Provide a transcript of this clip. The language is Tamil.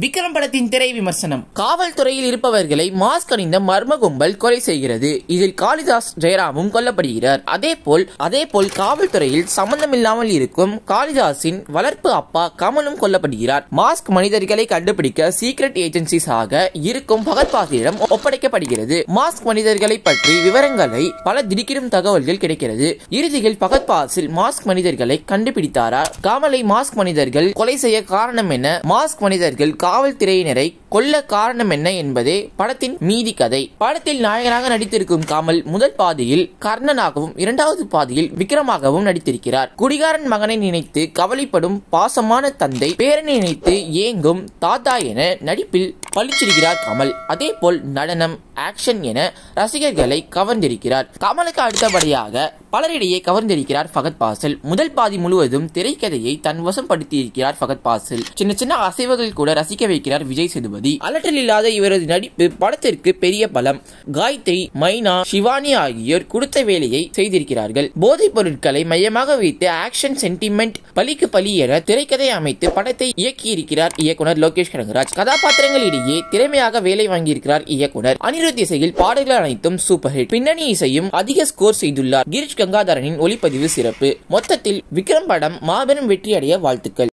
விக்ரம் படத்தின் திரை விமர்சனம். காவல்துறையில் இருப்பவர்களை மாஸ்க் அணிந்த மர்ம கும்பல் கொலை செய்கிறது. இதில் காளிதாஸ் ஜெயராமும் கொல்லப்படுகிறார். அதேபோல் அதேபோல் காவல்துறையில் சம்பந்தமில்லாமல் இருக்கும் காளிதாஸின் வளர்ப்பு அப்பா கமலும் கொல்லப்படுகிறார். மாஸ்க் மனிதர்களை கண்டுபிடிக்க சீக்ரெட் ஏஜென்சிஸ் ஆக இருக்கும் பகத் ஒப்படைக்கப்படுகிறது. மாஸ்க் மனிதர்களை பற்றி விவரங்களை பல திடுக்கிடும் தகவல்கள் கிடைக்கிறது. இறுதியில் பகத்பாசில் மாஸ்க் மனிதர்களை கண்டுபிடித்தாரா? கமலை மாஸ்க் மனிதர்கள் கொலை செய்ய காரணம் என மாஸ்க் மனிதர்கள் காவல்துறையினரை கொல்ல காரணம் என்ன என்பதே படத்தின் மீதி கதை. படத்தில் நாயகனாக நடித்திருக்கும் கமல் முதல் பாதியில் கர்ணனாகவும் இரண்டாவது பாதியில் விக்ரமாகவும் நடித்திருக்கிறார். குடிகாரன் மகனை நினைத்து கவலைப்படும் பாசமான தந்தை பேரனை நினைத்து ஏங்கும் தாத்தா என நடிப்பில் பளிச்சிருக்கிறார் கமல். அதே போல் நடனம் ஆக்ஷன் என ரசிகர்களை கவர்ந்திருக்கிறார். கமலுக்கு அடுத்தபடியாக பலரிடையே கவர்ந்திருக்கிறார் ஃபகத் பாசில். முதல் பாதி முழுவதும் திரைக்கதையை தன் வசப்படுத்தியிருக்கிறார் ஃபகத் பாசில். சின்ன சின்ன அசைவுகள் கூட ரசிக்க வைக்கிறார் விஜய் சேதுபதி. அலற்றல் இல்லாத இவரது நடிப்பு படத்திற்கு பெரிய பலம். காயத்ரி மைனா சிவானி ஆகியோர் கொடுத்த வேலையை செய்திருக்கிறார்கள். போதைப் பொருட்களை மையமாக வைத்து ஆக்ஷன் சென்டிமெண்ட் பலிக்கு பலி என திரைக்கதை அமைத்து படத்தை இயக்கியிருக்கிறார் இயக்குனர் லோகேஷ் கனகராஜ். கதாபாத்திரங்களிடையே திறமையாக வேலை வாங்கியிருக்கிறார் இயக்குனர். அனிருத் இசையில் பாடல்கள் அனைத்தும் சூப்பர் ஹிட். பின்னணி இசையும் அதிக ஸ்கோர் செய்துள்ளார். கிரிஷ் கங்காதரனின் ஒளிப்பதிவு சிறப்பு. மொத்தத்தில் விக்ரம் படம் மாபெரும் வெற்றியடைய வாழ்த்துக்கள்.